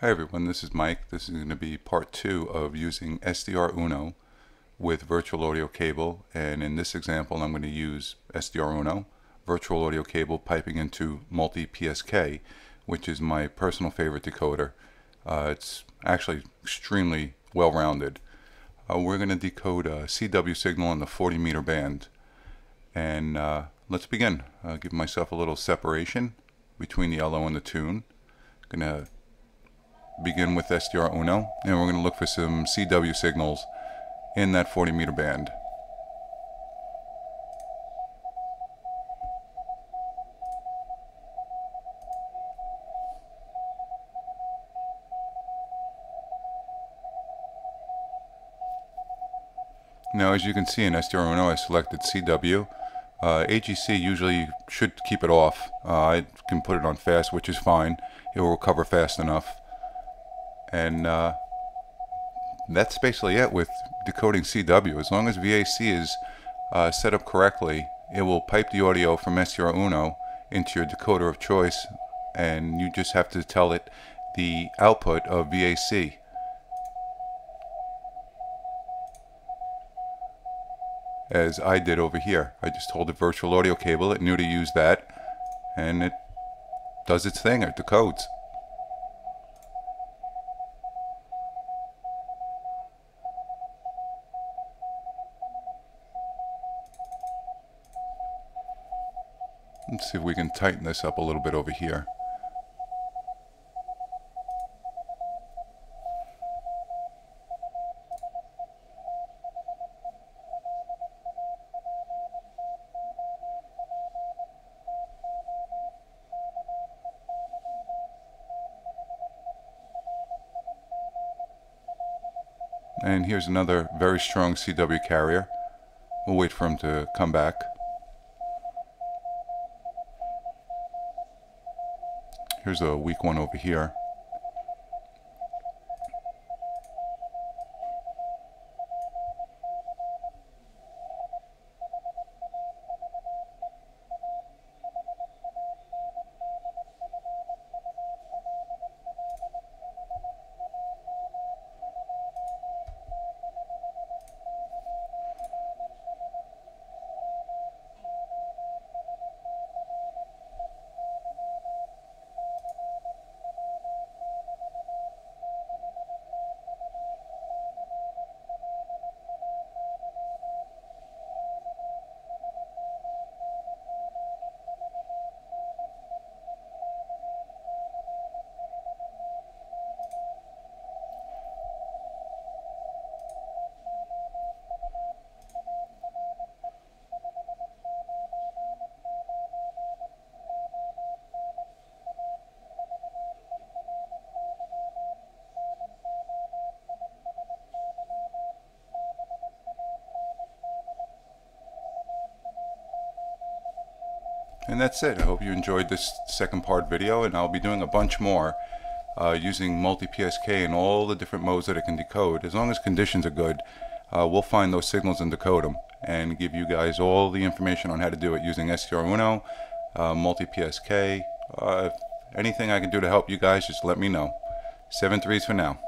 Hi everyone, this is Mike. This is going to be part two of using SDRuno with virtual audio cable and in this example I'm going to use SDRuno, virtual audio cable piping into MultiPSK which is my personal favorite decoder. Uh, it's actually extremely well rounded. Uh, we're going to decode a CW signal in the 40 meter band and uh, let's begin. I'll give myself a little separation between the LO and the tune. Going to begin with SDRuno, and we're going to look for some CW signals in that 40 meter band. Now as you can see in SDRuno I selected CW. Uh, AGC usually should keep it off. Uh, I can put it on fast which is fine. It will recover fast enough and uh, that's basically it with decoding CW. As long as VAC is uh, set up correctly, it will pipe the audio from SDRuno into your decoder of choice, and you just have to tell it the output of VAC. As I did over here. I just told it virtual audio cable, it knew to use that, and it does its thing, it decodes. Let's see if we can tighten this up a little bit over here. And here's another very strong CW carrier. We'll wait for him to come back. Here's a weak one over here. And that's it. I hope you enjoyed this second part video and I'll be doing a bunch more uh, using MultiPSK and all the different modes that it can decode. As long as conditions are good, uh, we'll find those signals and decode them and give you guys all the information on how to do it using SDRuno, uh, MultiPSK. Uh, anything I can do to help you guys, just let me know. Seven threes for now.